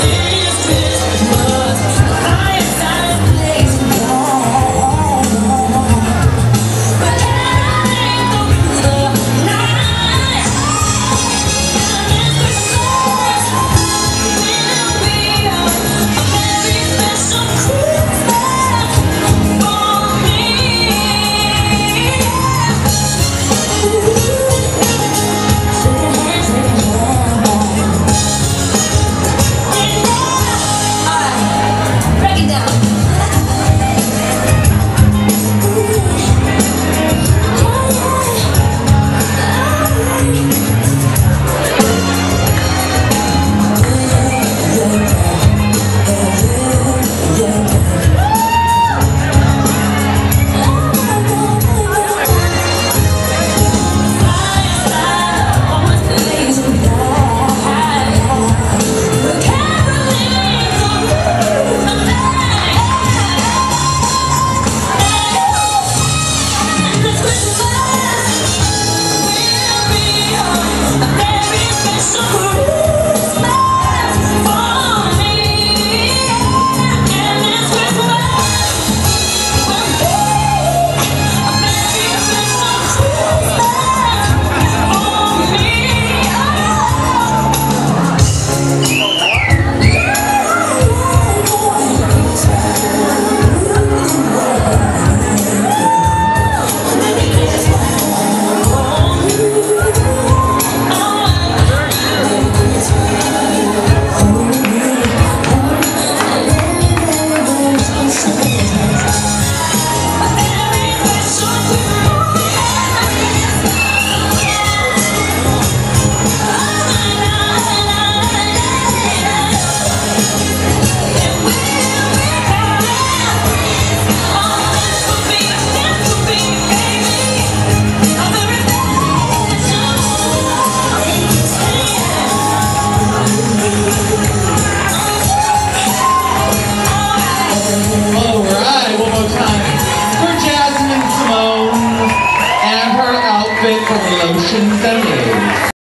Yeah.